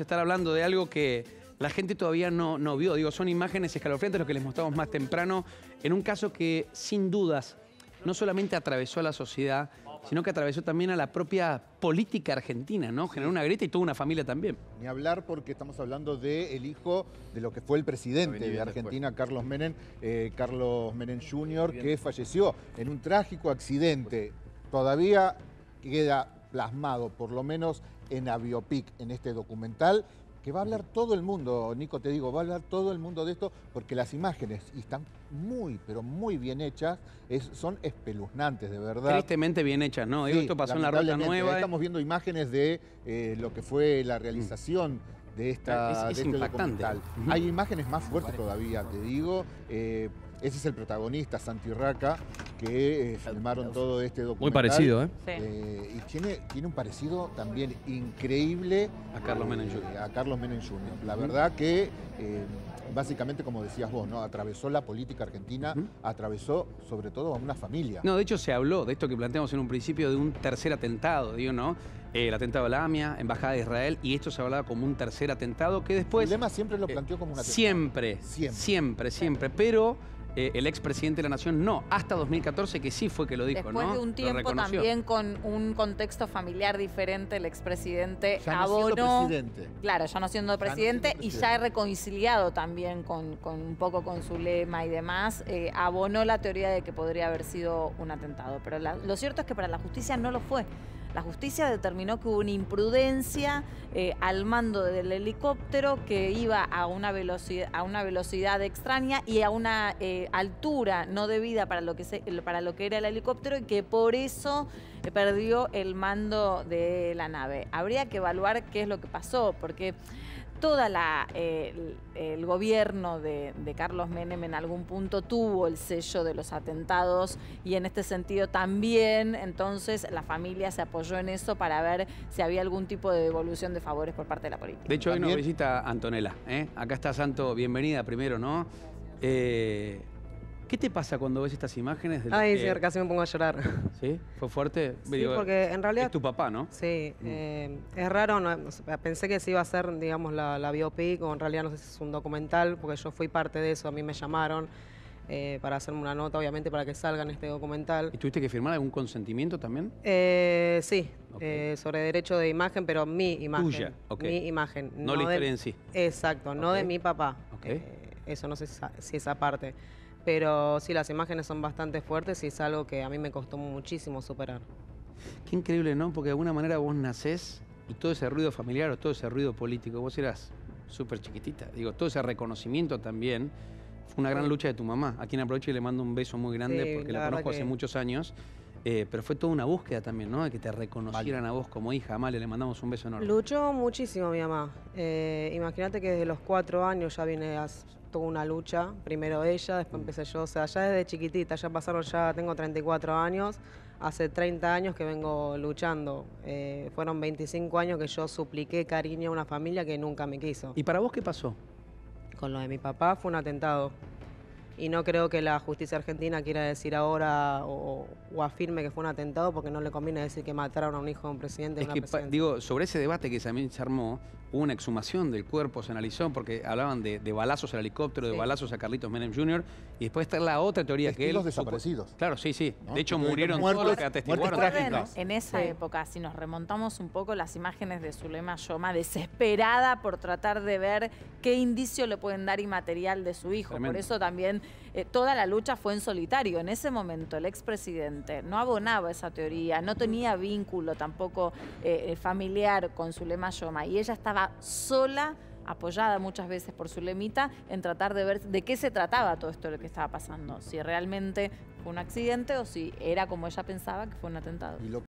estar hablando de algo que la gente todavía no, no vio. Digo, son imágenes escalofriantes lo que les mostramos más temprano, en un caso que sin dudas no solamente atravesó a la sociedad, sino que atravesó también a la propia política argentina, ¿no? Generó una grieta y toda una familia también. Ni hablar porque estamos hablando del hijo de lo que fue el presidente de Argentina, Carlos Menem, eh, Carlos Menem Jr., que falleció en un trágico accidente. Todavía queda plasmado, por lo menos en la biopic, en este documental, que va a hablar todo el mundo, Nico, te digo, va a hablar todo el mundo de esto, porque las imágenes, están muy, pero muy bien hechas, son espeluznantes, de verdad. Tristemente bien hechas, ¿no? esto pasó en la Ruta Nueva. Estamos viendo imágenes de eh, lo que fue la realización de, esta, es, este documental. Hay imágenes más fuertes todavía, te digo. Eh, ese es el protagonista, Santi Raca, que eh, filmaron todo este documental. Muy parecido, ¿eh? ¿eh? y tiene, tiene un parecido también increíble a Carlos Menem Jr. A Carlos Menem Jr. La verdad que, básicamente, como decías vos, ¿no? atravesó la política argentina, atravesó sobre todo a una familia. No, de hecho se habló de esto que planteamos en un principio de un tercer atentado, digo, ¿no? el atentado a la AMIA, Embajada de Israel, y esto se hablaba como un tercer atentado que después... El lema siempre lo planteó como un atentado. Siempre, siempre, siempre, siempre, pero eh, el expresidente de la Nación no, hasta 2014 que sí fue que lo dijo, Después de un tiempo también con un contexto familiar diferente, el expresidente ya abonó... presidente. Claro, ya no siendo presidente y ya he reconciliado también con, un poco con su lema y demás, eh, abonó la teoría de que podría haber sido un atentado. Pero lo cierto es que para la justicia no lo fue. La justicia determinó que hubo una imprudencia eh, al mando del helicóptero que iba a una velocidad, a una velocidad extraña y a una eh, altura no debida para lo, que para lo que era el helicóptero y que por eso eh, perdió el mando de la nave. Habría que evaluar qué es lo que pasó, porque toda la el, gobierno de, Carlos Menem en algún punto tuvo el sello de los atentados y en este sentido también entonces la familia se apoyó en eso para ver si había algún tipo de devolución de favores por parte de la política. De hecho hoy nos visita Antonella, ¿eh? acá está Santo, bienvenida primero, ¿no? Eh, ¿Qué te pasa cuando ves estas imágenes? De Ay, sí, casi me pongo a llorar. ¿Sí? ¿Fue fuerte? Sí, porque en realidad... Es tu papá, ¿no? Sí. Mm. Eh, es raro, pensé que se iba a hacer, digamos, la, biopic, o en realidad no sé si es un documental, porque yo fui parte de eso, a mí me llamaron eh, para hacerme una nota, obviamente, para que salga en este documental. ¿Y tuviste que firmar algún consentimiento también? Eh, sí, sobre derecho de imagen, pero mi imagen. Tuya, ok. Mi imagen. No, la historia en sí. Exacto, no de mi papá. eso, no sé si esa parte. Pero sí, las imágenes son bastante fuertes y es algo que a mí me costó muchísimo superar. Qué increíble, ¿no? Porque de alguna manera vos nacés y todo ese ruido familiar o todo ese ruido político, vos eras súper chiquitita. Digo, todo ese reconocimiento también fue una gran lucha de tu mamá, a quien aprovecho y le mando un beso muy grande porque la, conozco hace muchos años. Eh, pero fue toda una búsqueda también, ¿no? De que te reconocieran a vos como hija. Amalia, le mandamos un beso enorme. Luchó muchísimo mi mamá. Eh, imagínate que desde los cuatro años ya viene toda una lucha. Primero ella, después mm. empecé yo. O sea, ya desde chiquitita, ya pasaron, ya tengo 34 años. Hace 30 años que vengo luchando. Eh, fueron 25 años que yo supliqué cariño a una familia que nunca me quiso. ¿Y para vos qué pasó? Con lo de mi papá fue un atentado y no creo que la justicia argentina quiera decir ahora o, afirme que fue un atentado porque no le conviene decir que mataron a un hijo de un presidente. Es que, digo, sobre ese debate que también se armó, hubo una exhumación del cuerpo, se analizó, porque hablaban de, balazos al helicóptero, de balazos a Carlitos Menem Jr., y después está la otra teoría que él... Los desaparecidos. Claro, sí, sí. De hecho, murieron todos los que atestiguaron. En esa época, si nos remontamos un poco las imágenes de Zulema Yoma, desesperada por tratar de ver qué indicio le pueden dar y material de su hijo. Por eso también eh, toda la lucha fue en solitario. En ese momento el expresidente no abonaba esa teoría, no tenía vínculo tampoco eh, eh, familiar con Zulema Yoma y ella estaba sola apoyada muchas veces por su lemita en tratar de ver de qué se trataba todo esto lo que estaba pasando, si realmente fue un accidente o si era como ella pensaba que fue un atentado.